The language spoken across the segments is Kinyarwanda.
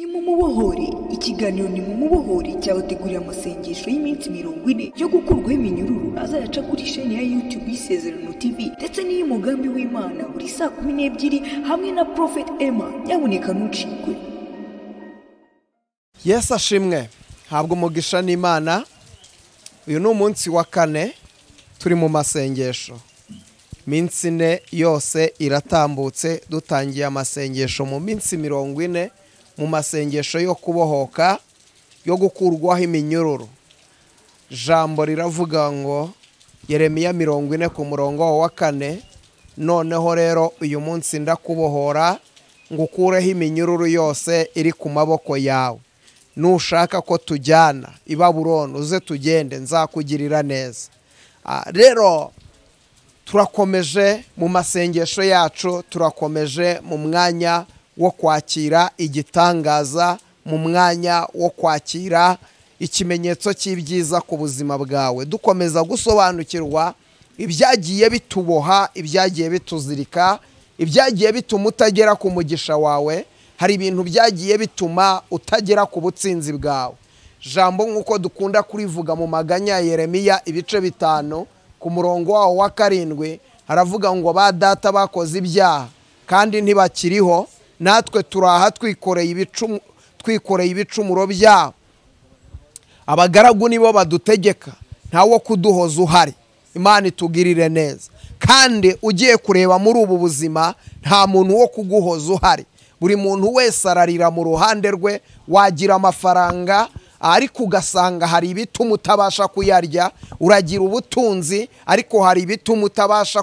ni mu mubohore. Ikiganiro ni mu mubohore. Cyabateguriye amasengesho y'iminsi mirongo ine yo gukurwaho iminyururu. Azayaca kuri sheni ya yutube y'isezerano tv ndetse n'iy'umugambi w'imana. Buri saa kumi n'ebyiri hamwe na prophet emma. Nyabuneka ntucikwe. Yesu ashimwe. Habwa umugisha n'imana uyu ni umunsi wa kane turi mu masengesho. Iminsi ine yose iratambutse. Dutangiye amasengesho mu minsi mirongo ine. Mu masengesho yo kubohoka yo gukurwaho iminyururu. Jambo riravuga ngo yeremiya mirongo ine ku murongo wa kane noneho rero uyu munsi ndakubohora ngo ukureho iminyururu yose iri ku maboko yawe. Nushaka ko tujyana i baburoni uze tugende nzakugirira neza. Rero turakomeje mu masengesho yacu turakomeje mu mwanya wo kwakira igitangaza mu mwanya wo kwakira ikimenyetso cy'ibyiza ku buzima bwawe. Dukomeza gusobanukirwa ibyagiye bituboha ibyagiye bituzirika ibyagiye bituma utagera ku mugisha wawe hari ibintu byagiye bituma utagera ku butsinzi bwawe. Jambo nk'uko dukunda kurivuga mu maganya ya Yeremiya ibice bitanu ku murongo wawo wa karindwi haravuga ngo ba data bakoze ibyaha kandi ntibakiriho. Natwe turaha twikoreye twikoreye ibicumuro byabo. Abagaragu nibo badutegeka ntawo kuduhoza uhari. Imana itugirire neza. Kandi ugiye kureba muri ubu buzima nta muntu wo kuguhoza uhari. Buri muntu wese ararira mu ruhande rwe wagira amafaranga ariko ugasanga hari ibituma utabasha kuyarya uragira ubutunzi ariko hari ibituma utabasha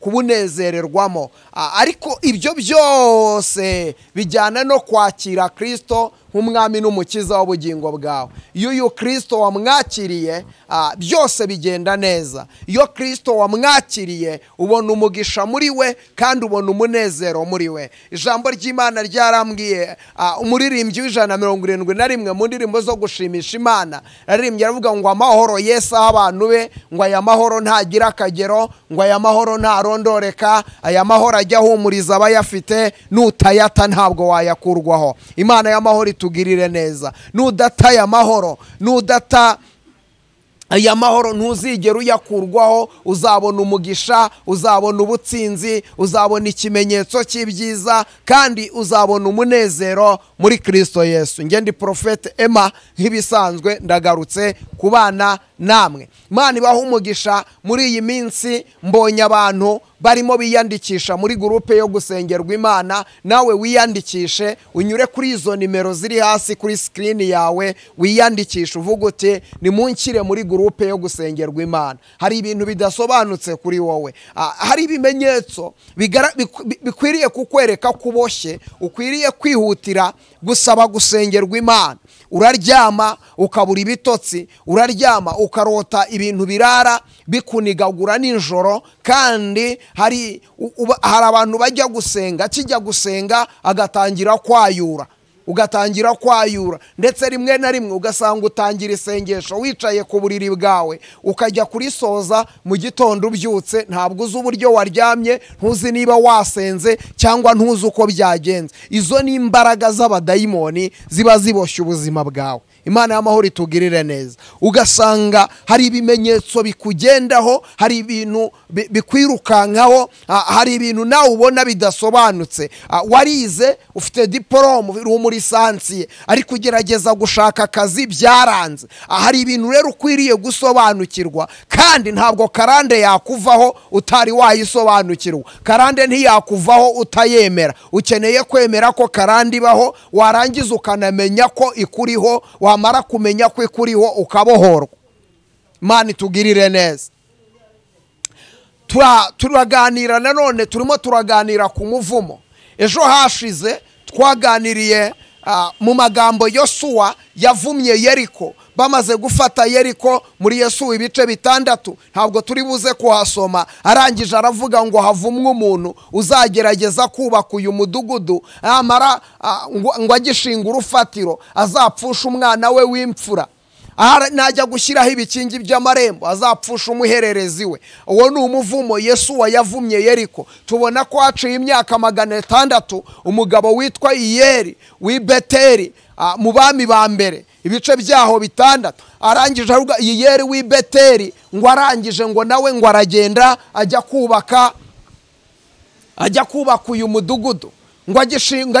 kubunezererwamo. Ariko ibyo byose bijyana no kwakira kirisito nk'umwami n'umukiza w'ubugingo bwawe. Iyo uyu kirisito wamwakiriye byose bigenda neza. Iyo kirisito wamwakiriye ubona umugisha muri we kandi ubona umunezero muri we. Ijambo ry'imana ryarambwiye umuririmbyi w'ijana na mirongo irindwi na rimwe mu ndirimbo zo gushimisha imana. Aririmbye aravuga ngo amahoro yesi aho abantu be. Ngo aya mahoro ntagira akagero. Ngo aya mahoro ntarondoreka. Aya mahoro ajya ahumuriza abayafite. N'utayata ntabwo wayakurwaho. Imana y'amahoro itugirire neza. N'udata aya mahoro. N'udata aya mahoro ntuzigere uyakurwaho uzabona umugisha uzabona ubutsinzi uzabona ikimenyetso cy'ibyiza kandi uzabona umunezero muri kirisito yesu. Ngende porofete ema nk'ibisanzwe ndagarutse ku bana namwe. Imana ibaha umugisha muri iyi minsi mbonye abantu barimo biyandikisha muri gurupe yo gusengerwa imana nawe wiyandikishe unyure kuri izo nimero ziri hasi kuri sikirini yawe wiyandikishe uvuga uti nimunshyire muri gurupe yo gusengerwa imana. Hari ibintu bidasobanutse kuri wowe. Hari ibimenyetso bikwiriye kukwereka ko uboshye ukwiriye kwihutira gusaba gusengerwa imana. Uraryama ukabura ibitotsi uraryama ukarota ibintu birara bikunigagura nijoro kandi hari abantu bajya gusenga kijya gusenga agatangira kwayura. Ugatangira kwayura. Ndetse rimwe na rimwe ugasanga utangira isengesho wicaye ku buriri bwawe ukajya kurisoza mu gitondo ubyutse ntabwo uzi uburyo waryamye ntuzi niba wasenze cyangwa ntuzi uko byagenze. Izo ni imbaraga z'abadayimoni ziba ziboshye ubuzima bwawe. Imana y'amahoro itugirire neza. Ugasanga hari ibimenyetso bikugendaho hari ibintu bikwirukankaho hari ibintu nawe ubona bidasobanutse. Warize ufite diporomu uri muri sansiye ariko ugerageza gushaka akazi byaranze. Hari ibintu rero ukwiriye gusobanukirwa. Kandi ntabwo karande yakuvaho utari wayisobanukirwa. Karande ntiyakuvaho utayemera. Ukeneye kwemera ko karande ibaho warangiza ukanamenya ko ikuriho wamara kumenya ko ikuriho ukabohorwa. Imana itugirire neza. Turaganira nanone turimo turaganira ku muvumo. Ejo hashize twaganiriye mu magambo yosuwa yavumye yeriko. Bamaze gufata yeriko muri yesu ibice bitandatu. Ntabwo turi buze kuhasoma. Arangije aravuga ngo havumwe umuntu uzagerageza kubaka uyu mudugudu. Amara ngo agishinga urufatiro azapfusha umwana we w'imfura. Najya gushyiraho ibikingi by'amarembo azapfusha umuhererezi we. Uwo ni umuvumo yesu wayavumye yeriko. Tubona ko haciye imyaka magana atandatu umugabo witwa iyeri w'i beteri mu bami ba mbere. Ibice byaho bitandatu. Arangije avuga iyeri w'i beteri ngo arangije ngo nawe ngo aragenda ajya kubaka ajya kubaka uyu mudugudu. Ngo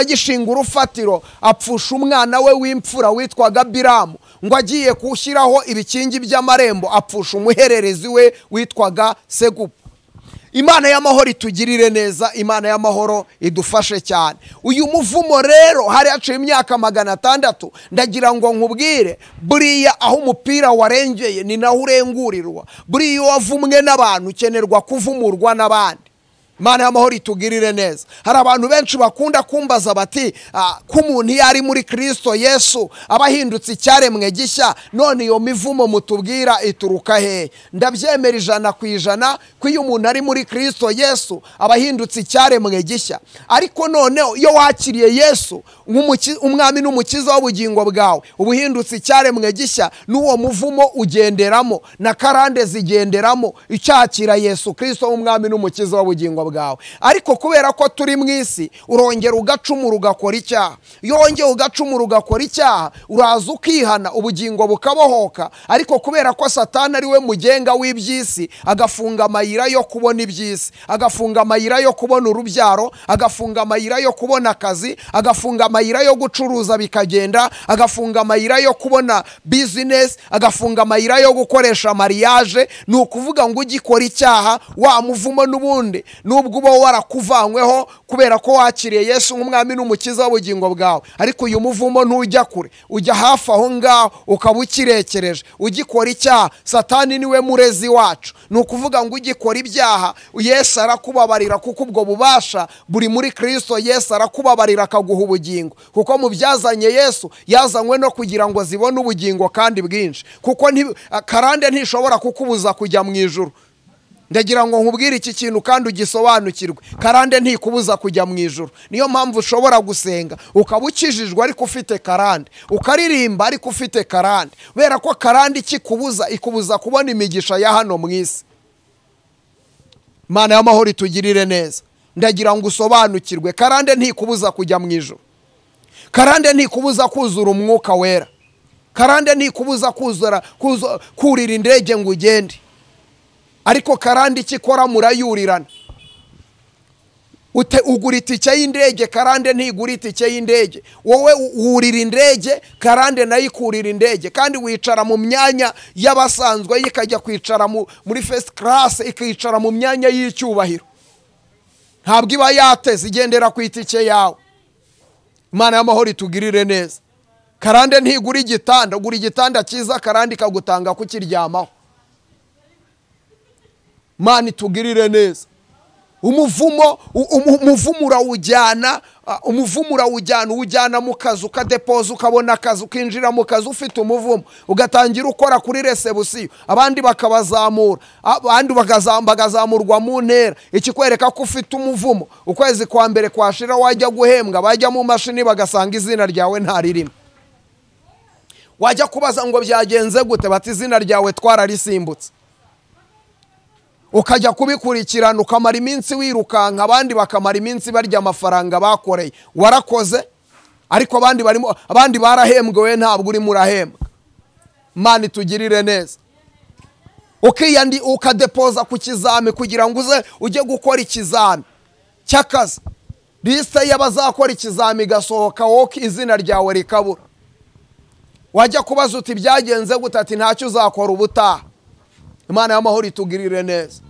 agishinga urufatiro apfusha umwana we w'imfura witwaga biramu ngo agiye gushyiraho ibikingi by'amarembo apfusha umuhererezi we witwaga segupu imana y'amahoro itugirire neza imana y'amahoro idufashe cyane. Uyu muvumo rero hari haciye imyaka magana atandatu ndagira ngo nkubwire buriya aho umupira warengeye ni naho urengurirwa. Buriya iyo wavumwe n'abantu ukenerwa kuvumurwa n'abandi. Imana y'amahoro itugirire neza. Hari abantu benshi bakunda kumbaza bati "Ah, ko umuntu iyo ari muri kirisito yesu aba ahindutse icyaremwe gishya? None iyo mivumo mutubwira ituruka hehe ndabyemera ijana ku ijana ko iyo umuntu ari muri kirisito yesu aba ahindutse icyaremwe gishya. Ariko noneho iyo wakiriye yesu umwami n'umukiza w'ubugingo bwawe. Uba uhindutse icyaremwe gishya n'uwo muvumo ugenderamo na karande zigenderamo icyakira yesu kirisito w'umwami n'umukiza w'ubugingo bwawe. Ariko kubera ko turi mu isi urongera ugacumura ugakora icyaha. Iyo wongeye ugacumura ugakora icyaha uraza ukihana ubugingo bukabohoka. Ariko kubera ko satani ari we mugenga w'iby'isi agafunga amayira yo kubona iby'isi agafunga amayira yo kubona urubyaro agafunga amayira yo kubona akazi agafunga amayira yo gucuruza bikagenda agafunga amayira yo kubona bizinesi agafunga amayira yo gukoresha mariage. Ni ukuvuga ngo ugikora icyaha wamuvumo n'ubundi. Nubwo uba warakuvanyweho kubera ko wakiriye yesu nk'umwami n'umukiza w'ubugingo bwawe. Ariko uyu muvumo ntujya kure. Ujya hafi aho ngaho ukaba ukirekereje. Ugikora icyaha satani ni we murezi wacu. Ni ukuvuga ngo ugikora ibyaha yesu arakubabarira kuko ubwo bubasha buri muri kirisito yesu arakubabarira akaguha ubugingo. Kuko mu byazanye yesu yazanywe no kugira ngo zibone ubugingo kandi bwinshi. Kuko nti- karande ntishobora kukubuza kujya mu ijuru. Ndagira ngo nkubwire iki kintu kandi ugisobanukirwe. Karande ntikubuza kujya mu ijoro niyo mpamvu ushobora gusenga ukaba ukijijwe ariko ufite karande. Ukaririmba ariko ufite karande. Kubera ko karande ikikubuza ikubuza kubona imigisha ya hano mu isi. Imana y'amahoro itugirire neza. Ndagira ngo usobanukirwe karande ntikubuza kujya mu ijoro karande ntikubuza kuzura umwuka wera. Karande ntikubuza kuzura kuzu- kurira indege ngo ugende. Ariko karande icyo ikora murayurirana. Ugura itike y'indege karande ntigura itike y'indege. Wowe wurira indege karande na yo ikurira indege. Kandi wicara mu myanya y'abasanzwe ikajya kwicara mu- muri fesiti karase ikicara mu myanya y'icyubahiro. Ntabwo iba yateze igendera ku itike yawe. Imana y'amahoro itugirire neza. Karande ntigura igitanda ugura igitanda cyiza karande ikagutanga kukiryamaho. Mana itugirire neza. Umuvumo umuvumo urawujyana umuvumo urawujyana uwujyana mu kazi ukadepoza ukabona akazi ukinjira mu kazi ufite umuvumo ugatangira ukora kuri resebusiyo. Abandi bakabazamura abandi bakazamurwa mu ntera. Ikikwereka ko ufite umuvumo ukwezi kwa mbere kwashira wajya guhembwa bajya mu mashini bagasanga izina ryawe ntaririmo wajya kubaza ngo byagenze gute bati izina ryawe twararisimbutse. Ukajya kubikurikirana ukamara iminsi wirukanka abandi bakamara iminsi barya amafaranga bakoreye. Warakoze? Ariko abandi barimo abandi barahembwe we ntabwo urimo urahembwa. Imana itugirire neza. Ukiyandi ukadepoza ku kizami kugira ngo uze ujye gukora ikizami. Cy'akazi. Lisite y'abazakora ikizami igasohoka wowe izina ryawe rikabura. Wajya kubaza uti byagenze gute? Ati ntacyo uzakora ubutaha. Imana y'amahoro itugirire neza.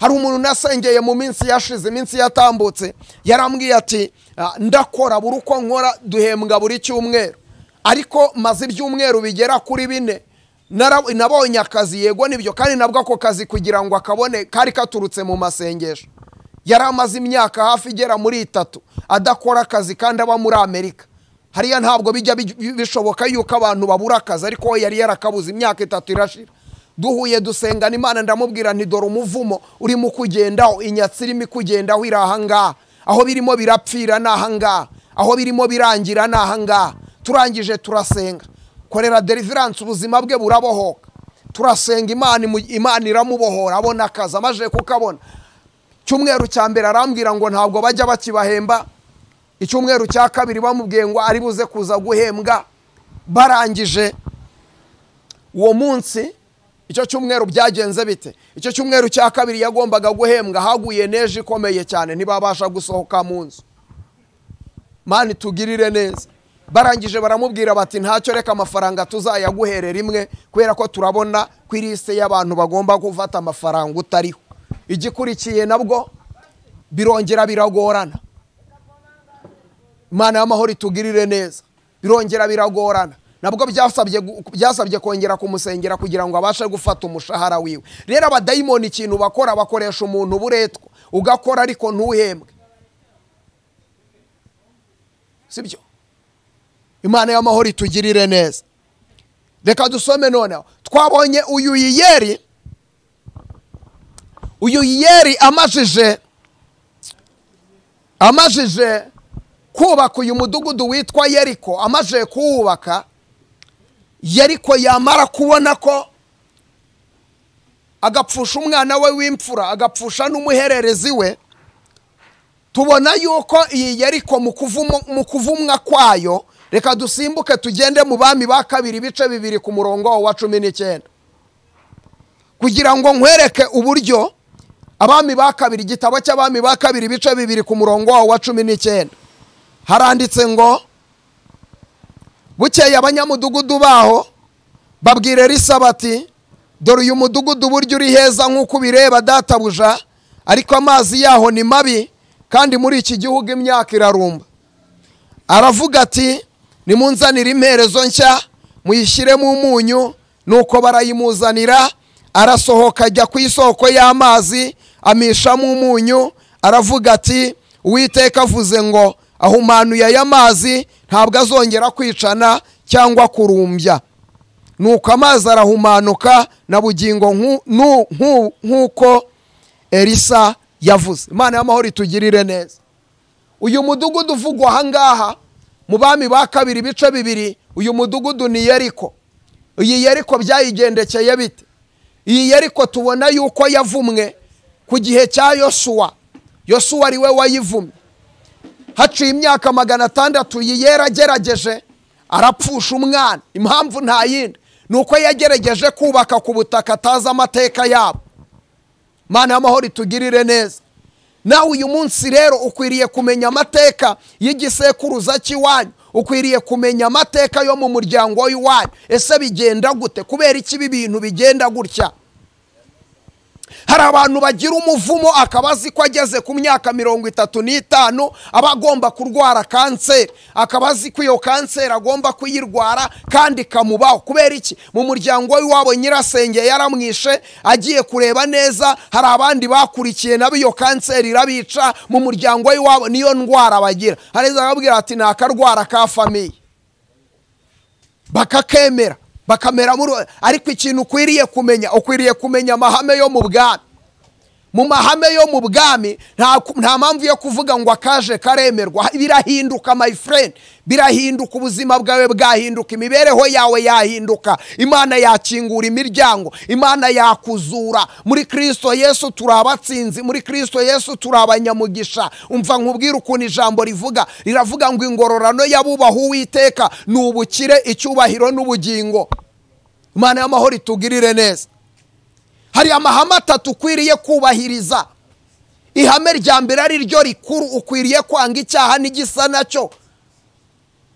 Hari umuntu nasengeye mu minsi yashize iminsi yatambutse yarambwiye ati "Ah, ndakora buri uko nkora duhembwa buri cyumweru. Ariko maze ibyumweru bigera kuri bine nabonye akazi yego ni byo kandi nabwo ako kazi kugira ngo akabone kari katurutse mu masengesho. Yari amaze imyaka hafi igera muri itatu adakora akazi kandi aba muri amerika. Hariya ntabwo bijya bi- bishoboka yuko abantu babura akazi ariko we yari yarakabuze imyaka itatu irashira. Duhuye dusengana imana ndamubwira nti dore umuvumo urimo ukugendaho inyatsi irimo ikugendaho iri ahangaha aho birimo birapfira ni ahangaha aho birimo birangira ni ahangaha turangije turasenga. Korera deliverance ubuzima bwe burabohoka. Turasenga imana iramubohora abona akazi amaze kukabona. Icyumweru cya mbere arambwira ngo ntabwo bajya bakibahemba. Icyumweru cya kabiri bamubwiye ngo ari buze kuza guhembwa. Barangije. Uwo munsi icyo cyumweru byagenze bite? Icyo cyumweru cya kabiri yagombaga guhembwa haguye neje ikomeye cyane ntibabasha gusohoka mu nzu. Mani tugirire neza. Barangije baramubwira bati ntacyo reka amafaranga tuzayaguhere rimwe kubera ko turabona ku ilisite y'abantu bagomba gufata amafaranga utariho. Igikurikiye nabwo birongera biragorana. Imana y'amahoro itugirire neza. Birongera biragorana. Nabwo byasabye kongera kumusengera kugira ngo abashe gufata umushahara wiwe. Rero abadayimoni ikintu bakora bakoresha umuntu uburetwa ugakora ariko ntuhembwe. Sibyo? Imana y'amahoro itugirire neza. Reka dusome noneho. Twabonye uyu yiyeri. Uyu yiyeri amajije amajije kubaka uyu mudugudu witwa yeriko. Amajije kuwubaka yeriko yamara kubona ko agapfusha umwana we w'imfura agapfusha n'umuhererezi we tubona yuko iyi kuvumu- mu kuvumwa kwayo. Reka dusimbuke tugende mu bami ba kabiri ibice bibiri ku murongo wa cumi n'icyenda. Kugira ngo nkwereke uburyo abami ba kabiri igitabo cy'abami ba kabiri ibice bibiri ku murongo wa cumi n'icyenda. Haranditse ngo bukeye abanyamudugudu baho babwira elisa bati dore uyu mudugudu uburyo uri heza nk'uko ubireba databuja ariko amazi yaho ni mabi kandi muri iki gihugu imyaka irarumba. Aravuga ati nimunzanire imperezo nshya muyishyiremo umunyu nuko barayimuzanira arasohoka ajya ku isoko y'amazi amishamo umunyu. Aravuga ati uwiteka avuze ngo ahumanuye aya mazi ntabwo azongera kwicana cyangwa kurumbya. Nuko amazi arahumanuka na bugingo nk'uko elisa yavuze. Imana y'amahoro itugirire neza. Uyu mudugudu uvugwa aha ngaha mu bami ba kabiri ibice bibiri uyu mudugudu ni yeriko. Iyi yeriko byayigendekeye bite? Iyi yeriko tubona yuko yavumwe ku gihe cya yosuwa yosuwa ari we wayivumye. Haciye imyaka magana atandatu iyi yera agerageje arapfusha umwana. Impamvu nta yindi. Ni uko yagerageje kubaka ku butaka atazi amateka yabo. Mana y'amahoro itugirire neza. Nawe uyu munsi rero ukwiriye kumenya amateka y'igisekuruza cy'iwanyu. Ukwiriye kumenya amateka yo mu muryango w'iwanyu. Ese bigenda gute? Kubera iki ibi bintu bigenda gutya? Hari abantu bagira umuvumo akaba azi ko ageze ku myaka mirongo itatu n'itanu aba agomba kurwara kanseri. Akaba azi ko iyo kanseri agomba kuyirwara kandi ikamubaho. Kubera iki? Mu muryango w'iwabo nyirasenge yaramwishe agiye kureba neza hari abandi bakurikiye nabo iyo kanseri irabica mu muryango w'iwabo niyo ndwara bagira. Hareza akabwira ati ni akarwara ka famiye bakakemera. Bakamera muri ariko ikintu ukwiriye kumenya ukwiriye kumenya amahame yo mu bwami. Mu mahame yo mu bwami nta mpamvu yo kuvuga ngo akaje karemerwa. Birahinduka my friend. Birahinduka ubuzima bwawe bwahinduka imibereho yawe yahinduka. Imana yakingura imiryango imana yakuzura. Muri kristo yesu turi abatsinzi muri kristo yesu turi abanyamugisha. Umva nkubwire ukuntu ijambo rivuga riravuga ngo ingororano y'abubaha uwiteka ni ubukire icyubahiro n'ubugingo. Imana y'amahoro itugirire neza. Hari amahame atatu ukwiriye kubahiriza. Ihame rya mbere ari ryo rikuru ukwiriye kwanga icyaha n'igisa na cyo.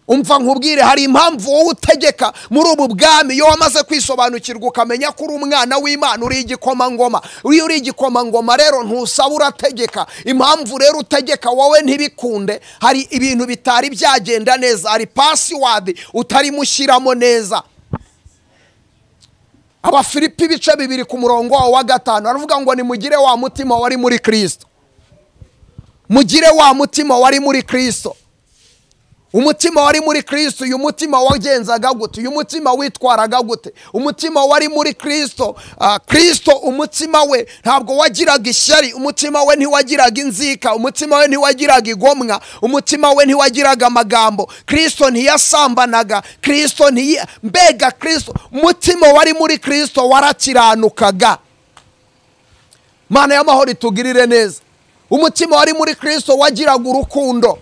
Umva nkubwire hari impamvu wowe utegeka muri ubu bwami iyo wamaze kwisobanukirwa ukamenya ko uri umwana w'imana uri igikomangoma. Iyo uri igikomangoma rero ntusaba urategeka. Impamvu rero utegeka wowe ntibikunde. Hari ibintu bitari byagenda neza. Hari pasiwadi utarimo ushyiramo neza. Abafilipi ibice bibiri ku murongo wa gatanu. Aravuga ngo nimugire wa mutima wari muri kirisito mugire wa mutima wari muri kirisito umutima wari muri kirisito uyu mutima wagenzaga gute? Uyu mutima witwaraga gute? Umutima wari muri kirisito kirisito umutima we ntabwo wagiraga ishyari umutima we ntiwagiraga inzika umutima we ntiwagiraga igomwa umutima we ntiwagiraga amagambo. Kirisito ntiyasambanaga kirisito mbega kirisito umutima wari muri kirisito warakiranukaga. Mana y'amahoro itugirire neza. Umutima wari muri kirisito wagiraga urukundo.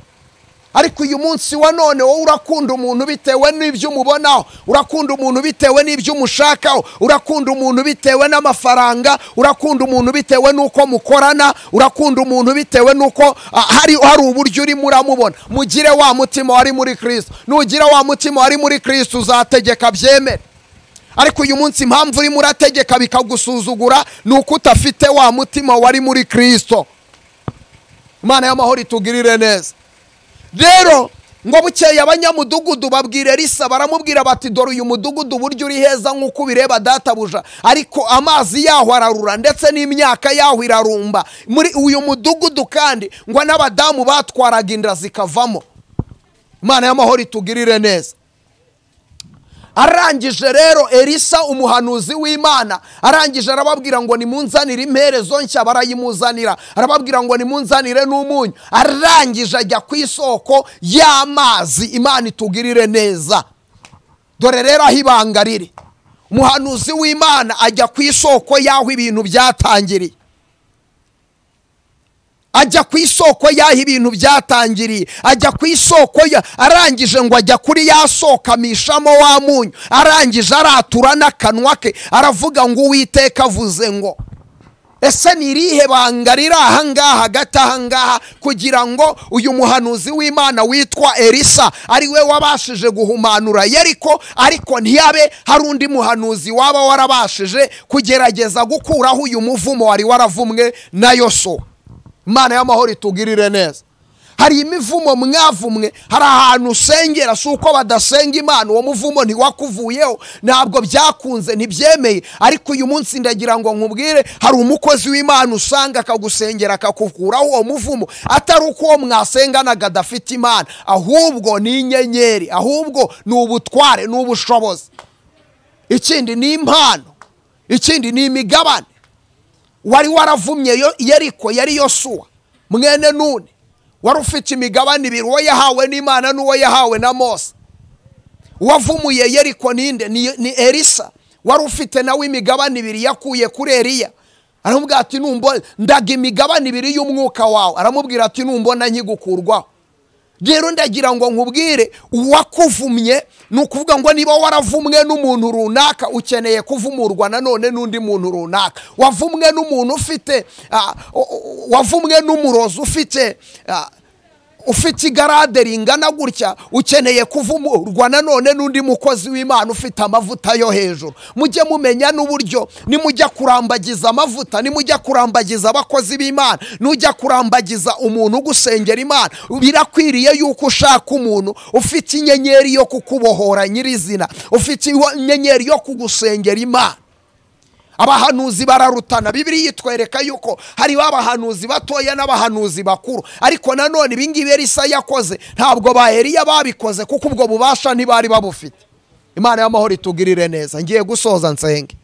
Ariko uyu munsi wa none wowe urakunda umuntu bitewe n'ibyo umubonaho. Urakunda umuntu bitewe n'ibyo umushakaho. Urakunda umuntu bitewe n'amafaranga. Urakunda umuntu bitewe n'uko mukorana. Urakunda umuntu bitewe n'uko hari hari uburyo urimo uramubona. Mugire wa mutima wari muri kirisito nugira wa mutima wari muri kirisito uzategeka byemere. Ariko uyu munsi impamvu urimo urategeka bikagusuzugura ni uko udafite wa mutima wari muri kirisito imana y'amahoro itugirire neza. Rero ngo bukeye abanyamudugudu babwire risa baramubwira bati dore uyu mudugudu uburyo uri heza nk'uko ubireba databuja ariko amazi yaho ararura ndetse n'imyaka yaho irarumba. Muri uyu mudugudu kandi ngo n'abadamu batwaraga inda zikavamo. Imana y'amahoro itugirire neza. Arangije rero elisa umuhanuzi w'imana arangije arababwira ngo nimunzanire imperezo nshya barayimuzanira. Arababwira ngo nimunzanire n'umunyu arangije ajya ku isoko y'amazi. Imana itugirire neza. Dore rero aho ibanga riri. Umuhanuzi w'imana ajya ku isoko y'aho ibintu byatangiriye. Ajya ku isoko y'aho ibintu byatangiriye? Ajya ku isoko arangije ngo ajya kuri ya soko amishamo wa munyu. Arangije aratura n'akanwa ke aravuga ngo uwiteka avuze ngo ese ni irihe banga riri ahangaha hagati ahangaha kugira ngo uyu muhanuzi w'imana witwa elisa ari we wabashije guhumanura? Yeriko ariko ntiyabe hari undi muhanuzi waba warabashije kugerageza gukuraho uyu muvumo wari waravumwe na yosuwa imana y'amahoro itugirire neza. Hari imivumo mwavumwe hari ahantu usengera si uko badasenga imana. Uwo muvumo ntiwakuvuyeho ntabwo byakunze ntibyemeye. Ariko uyu munsi ndagira ngo nkubwire hari umukozi w'imana usanga akagusengera akakukuraho uwo muvumo atari uko uwo mwasenganaga adafite imana. Ahubwo ni inyenyeri ahubwo ni ubutware ni ubushobozi. Ikindi ni impano ikindi ni imigabane. Wari waravumye yeriko yari yosuwa mwene nuni. Wari ufite imigabane ibiri uwo yahawe n'imana n'uwo yahawe na mose. Uwavumuye yeriko ninde ni elisa. Wari ufite nawe imigabane ibiri yakuye kuri eriya aramubwira ati numbona ndaga imigabane ibiri y'umwuka wawe. Aramubwira ati numbona nkigukurwaho rero ndagira ngo nkubwire uwakuvumye ni ukuvuga ngo niba waravumwe n'umuntu runaka ukeneye kuvumurwa nanone n'undi muntu runaka. Wavumwe n'umuntu ufite wavumwe n'umurozi ufite ufite igarade ringana gutya ukeneye kuvumurwa nanone n'undi mukozi w'imana ufite amavuta yo hejuru. Mujye mumenya n'uburyo nimujya kurambagiza amavuta nimujya kurambagiza abakozi b'imana nujya kurambagiza umuntu ugusengera imana. Birakwiriye yuko ushaka umuntu ufite inyenyeri yo kukubohora nyirizina ufite inyenyeri yo kugusengera imana. Abahanuzi bararutana. Bibiri yitwereka yuko hariho abahanuzi batoya n'abahanuzi bakuru. Ariko nanone ibingibi elisa yakoze ntabwo ba Eliya babikoze kuko ubwo bubasha ntibari babufite. Imana y'amahoro itugirire neza. Ngiye gusoza nsenge.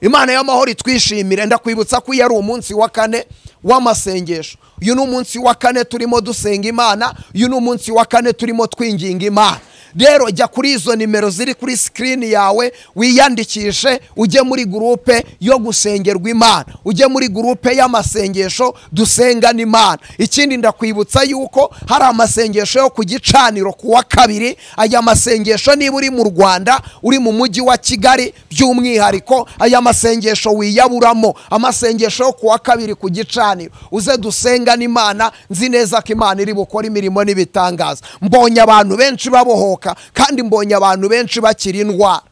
Imana y'amahoro itwishimire. Ndakwibutsa ko iyo ari umunsi wa kane w'amasengesho. Uyu ni umunsi wa kane turimo dusenga imana. Uyu ni umunsi wa kane turimo twinginga imana. Rero jya kuri izo nimero ziri kuri sikirini yawe wiyandikishe ujye muri gurupe yo gusengerwa imana. Ujye muri gurupe y'amasengesho dusengana imana. Ikindi ndakwibutsa yuko hari amasengesho yo ku gicaniro ku wa kabiri aya masengesho niba uri mu rwanda uri mu mujyi wa kigali by'umwihariko aya masengesho wiyaburamo. Amasengesho yo ku wa kabiri ku gicaniro. Uze dusengane imana nzi neza ko imana iri bukora imirimo n'ibitangaza. Mbonye abantu benshi babohoka. Kandi mbonye abantu benshi bakira indwara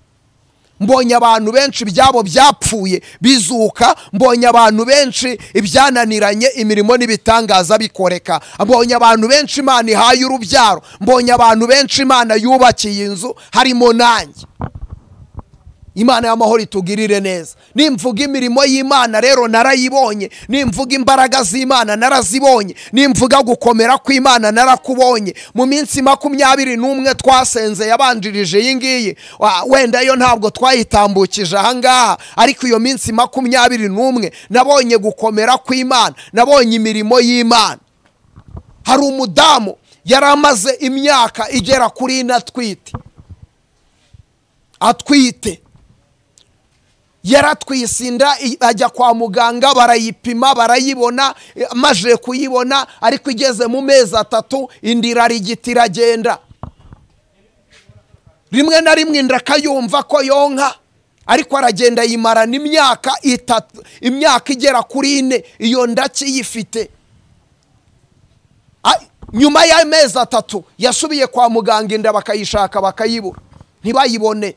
mbonye abantu benshi ibyabo byapfuye bizuka mbonye abantu benshi ibyananiranye imirimo n'ibitangaza bikoreka. Mbonye abantu benshi imana ihaye urubyaro mbonye abantu benshi imana yubakiye inzu harimo nanjye. Imana y'amahoro itugirire neza. Nimvuga imirimo y'imana rero narayibonye. Nimvuga imbaraga z'imana narazibonye. Nimvuga gukomera kw'imana narakubonye. Mu minsi makumyabiri n'umwe twasenze yabanjirije iyi ngiyi. Wa- wenda yo ntabwo twayitambukije ahangaha ariko iyo minsi makumyabiri n'umwe nabonye gukomera kw'imana. Nabonye imirimo y'imana. Hari umudamu yari amaze imyaka igera kuri ine atwite atwite. Yaratwise inda i- ajya kwa muganga barayipima barayibona eh, amaze kuyibona ariko igeze mu mezi atatu inda irarigita iragenda. Rimwe na rimwe inda akayumva ko yonka ariko aragenda yimarana imyaka itatu imyaka igera kuri ine iyo nda akiyifite nyuma y'amezi atatu yasubiye kwa muganga inda bakayishaka bakayibura. Ntibayibone.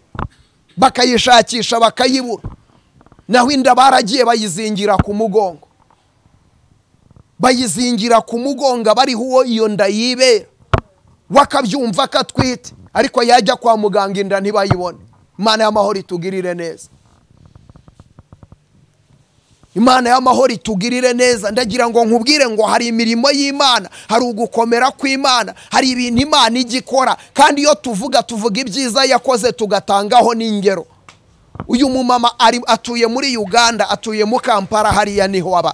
Bakayishakisha bakayibura. Naho inda baragiye bayizingira ku mugongo. Bayizingira ku mugongo aba ariho uwo iyo nda yibera. We akabyumva ko atwite ariko yajya kwa muganga inda ntibayibone. Imana y'amahoro itugirire neza. Imana y'amahoro itugirire neza. Ndagira ngo nkubwire ngo hari imirimo y'imana hari ugukomera kw'imana hari ibintu imana ijya ikora kandi iyo tuvuga tuvuga ibyiza yakoze tugatangaho n'ingero. Uyu mumama atuye muri uganda atuye mu kampala hariya ni ho aba.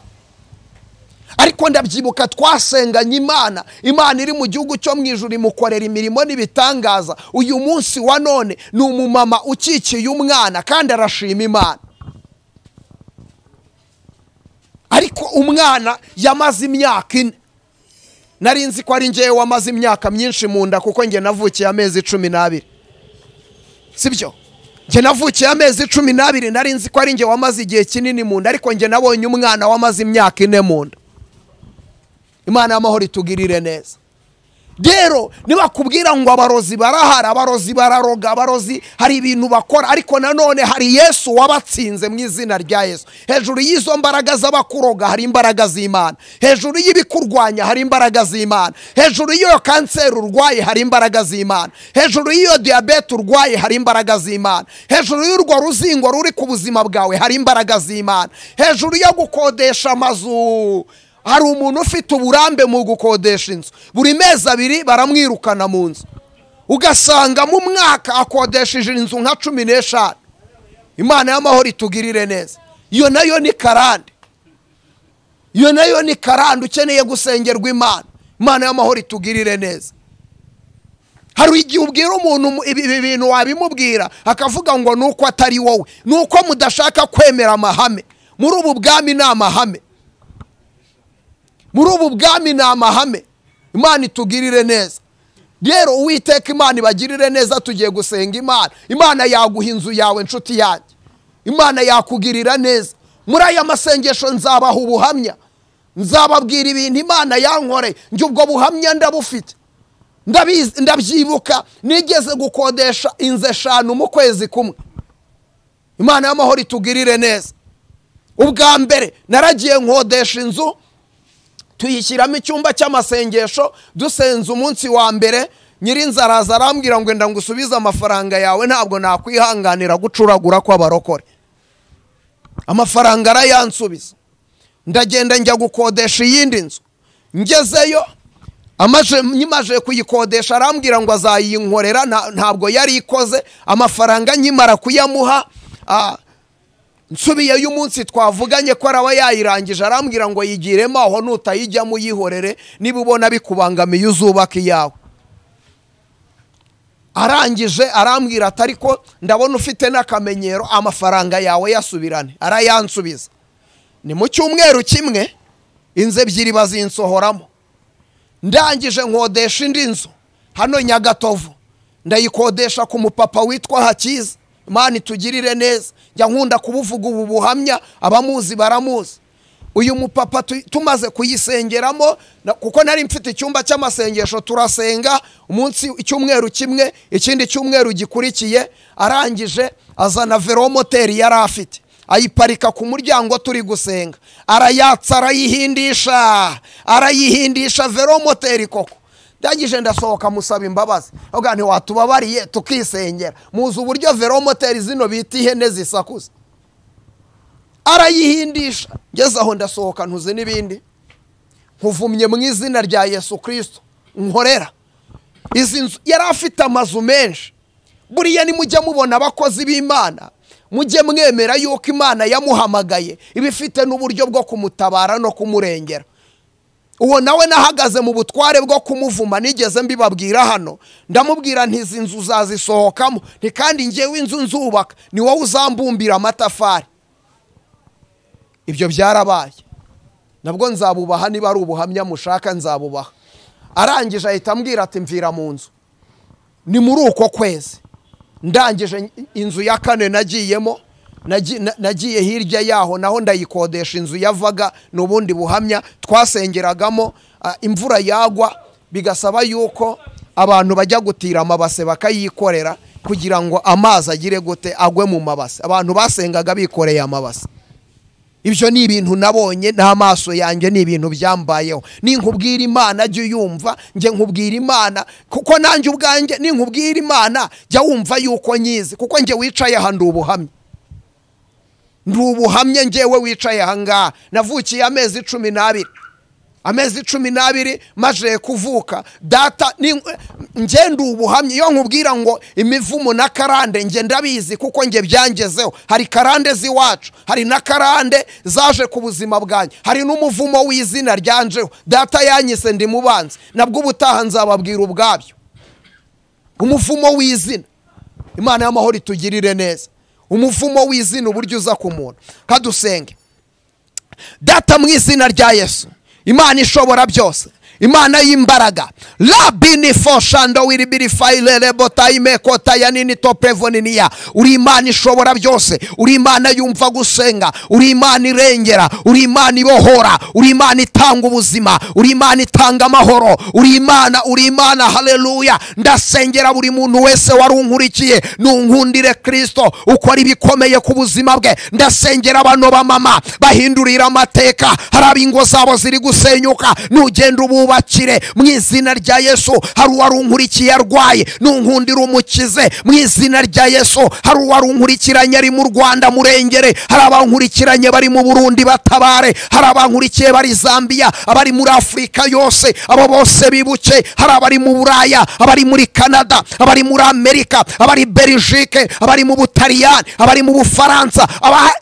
Ariko ndabyibuka twasenganye imana. Imana iri mu gihugu cyo mu ijuru imukorera imirimo n'ibitangaza. Uyu munsi wa none ni umumama ukikiye umwana kandi arashima imana. Ariko umwana yamaze imyaka ine. Nari nzi ko ari ngewe wamaze imyaka myinshi mu nda kuko njye navukiye amezi cumi n'abiri. Sibyo? Njye navukiye amezi cumi n'abiri nari nzi ko ari njye wamaze igihe kinini mu nda ariko njye nabonye umwana wamaze imyaka ine mu nda. Imana y'amahoro itugirire neza. Rero nibakubwira ngo abarozi barahari abarozi bararoga abarozi hari ibintu bakora ariko nanone hari yesu wabatsinze mu izina rya yesu. Hejuru y'izo mbaraga z'abakuroga hari imbaraga z'imana. Hejuru y'ibikurwanya hari imbaraga z'imana. Hejuru y'iyo kanseri urwaye hari imbaraga z'imana. Hejuru y'iyo diyabete urwaye hari imbaraga z'imana. Hejuru y'urwo ruzingo ruri ku buzima bwawe hari imbaraga z'imana. Hejuru yo gukodesha amazu hari umuntu ufite uburambe mu gukodesha inzu. Buri mezi abiri baramwirukana mu nzu. Ugasanga mu mwaka akodesheje inzu nka cumi n'eshanu. Imana y'amahoro itugirire neza. Iyo na yo ni karande. Iyo na yo ni karande ukeneye gusengerwa imana. Imana y'amahoro itugirire neza. Hari igihe ubwira umuntu ibi bintu wabimubwira akavuga ngo ni uko atari wowe. Ni uko mudashaka kwemera amahame. Muri ubu bwami ni amahame. Muri ubu bwami ni amahame imana itugirire neza. Rero uwiteka imana ibagirire neza tugiye gusenga imana. Imana yaguha inzu yawe nshuti yanjye. Imana yakugirira neza. Muri aya masengesho nzabaha ubuhamya. Nzababwira ibintu imana yankore njye ubwo buhamya ndabufite. Ndabyibuka. Nigeze gukodesha inzu eshanu mu kwezi kumwe. Imana y'amahoro itugirire neza. Ubwa mbere naragiye nkodesha inzu. Tuyishyiramo icyumba cy'amasengesho dusenze umunsi wa mbere. Nyirinzara araza arambwira ngo enda ngusubize amafaranga yawe ntabwo nakwihanganira gucuragura kw'abarokore. Amafaranga arayansubiza. Ndagenda njya gukodesha iyindi nzu. Ngezeyo nyimaje kuyikodesha arambwira ngo azayinkorera nta- ntabwo yari ikoze. Amafaranga nkimara kuyamuha ah, nsubiyeyo umunsi twavuganye ko araba yayirangije arambwira ngo yigiremo aho nutayijyamo uyihorere niba ubona bikubangamiye uzubaka iyawe. Arangije arambwira ati ariko ndabona ufite n'akamenyero amafaranga yawe yasubirane. Arayansubiza. Ni mu cyumweru kimwe inzu ebyiri bazinsohoramo. Ndangije nkodesha indi nzu. Hano nyagatovu ndayikodesha ku mupapa witwa hakiza. Imana itugirire neza. Njya nkunda kubuvuga ubu buhamya abamuzi baramuzi. Uyu mupapa tu- tumaze kuyisengeramo kuko nari mfite icyumba cy'amasengesho turasenga umunsi icyumweru kimwe ikindi cyumweru gikurikiye arangije azana velomoteri yari afite. Ayiparika ku muryango turi gusenga. Arayatsa arayihindisha. Arayihindisha velomoteri koko. Ndangije ndasohoka musaba imbabazi. Avuga ntiwatubabariye tukisengera. Muzi uburyo velomoteri zino bita ihene zisakuza. Arayihindisha. Ngeze aho ndasohoka ntuzi n'ibindi. Nkuvumye mu izina rya yesu kirisito nkorera. Izi nzu yari afite amazu menshi. Buriya nimujya mubona abakozi b'imana. Mujye mwemera yuko imana yamuhamagaye. Iba ifite n'uburyo bwo kumutabara no kumurengera. Uwo nawe nahagaze mu butware bwo kumuvuma nigeze mbibabwira hano. Ndamubwira ntizi nzu uzazisohokamo nti kandi ngewe inzu nzubaka ni wowe uzambumbira amatafari. Ibyo byarabaye. Nabwo nzabubaha niba ari ubuhamya mushaka nzabubaha. Arangije ahita ambwira ati mvira mu nzu. Ni muri uko kwezi. Ndangije inzu ya kane nagiyemo nagiye hirya yaho naho ndayikodesha inzu yavaga ni ubundi buhamya twasengeragamo. Imvura yagwa bigasaba yuko abantu bajya gutira amabase bakayikorera kugira ngo amazi agire gute agwe mu mabase. Abantu basengaga bikoreye amabase. Ibyo ni ibintu nabonye n'amaso yanjye ni ibintu byambayeho. Ninkubwira imana jya uyumva njye nkubwira imana. Kuko nanjye ubwanjye ninkubwira imana jya wumva yuko nyizi. Kuko njye wicaye aha ubuhamya. Ndi ubuhamya ngewe wicaye aha ngaha. Navukiye amezi cumi n'abiri. Amezi cumi n'abiri maje kuvuka. Data ngenda ubuhamya iyo nkubwira ngo imivumo na karande nge ndabizi kuko nge byangezeho. Hari karande z'iwacu hari na karande zaje ku buzima bwanjye. Hari n'umuvumo w'izina ryanjeho data yanyise ndi mubanzi. Nabwo ubutaha nzababwira ubwabyo. Umuvumo w'izina. Imana y'amahoro itugirire neza. Umuvumo w'izina uburyo uza ku muntu. Kadusenge. Data mu izina rya yesu. Imana ishobora byose. Imana y'imbaraga. Rabini foshando wiribiri fayirere botayime kotaya nini toprevoniniya uri imana ishobora byose. Uri imana yumva gusenga. Uri imana irengera. Uri imana ibohora. Uri imana itanga ubuzima. Uri imana itanga amahoro. Uri imana uri imana haleluya. Ndasengera buri muntu wese wari unkurikiye. Nunkundire kirisito ukora ibikomeye ku buzima bwe. Ndasengera bano bamama. Bahindurira amateka. Hari ab'ingo zabo ziri gusenyuka. Nugenda ubu bakire mu izina rya yesu hari uwari unkurikiye arwaye nunkundira umukize. Mu izina rya yesu hari uwari unkurikiranye ari mu rwanda murengere. Hari abankurikiranye bari mu burundi batabare. Hari abankurikiye bari zambia abari muri afurika yose. Abo bose bibuke. Hari abari mu buraya abari muri canada abari muri amerika abari belgique abari mu butaliyani abari mu bufaransa.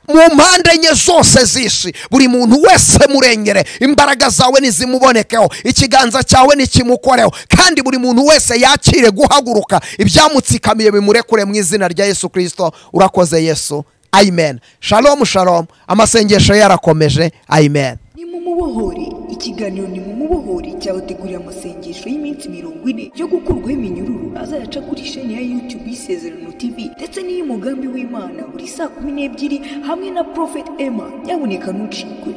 Mu mpande enye zose z'isi. Buri muntu wese murengere imbaraga zawe nizimubonekeho. Ikiganza cyawe nikimukoreho kandi buri muntu wese yakire guhaguruka ibyamutsikamiye bimurekure mu izina rya yesu kirisito urakoze yesu. Amen. Shalom shalom. Amasengesho yarakomeje. Amen. Ni mu mubohore. Ikiganiro ni mu mubohore cyabateguriye amasengesho y'iminsi mirongo ine yo gukurwaho iminyururu azayaca kuri sheni ya yutube y'isezerano tv ndetse n'iy'umugambi w'imana buri saa kumi n'ebyiri hamwe na prophet emma. Nyabuneka ntucikwe.